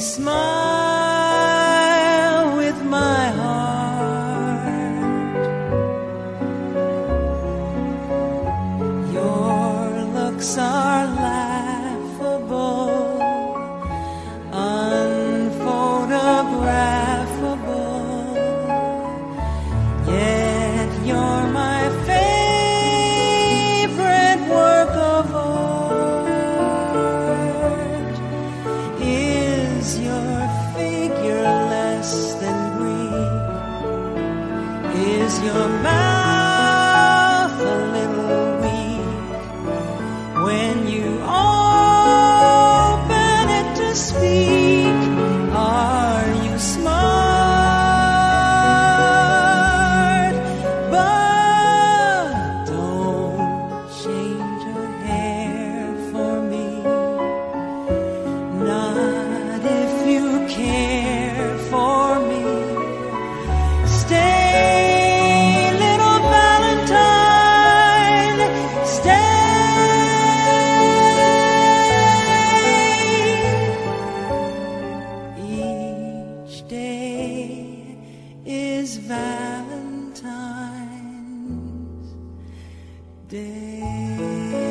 smile with my heart. Your looks are laughable, Is your figure less than Greek? Is your mouth is Valentine's Day.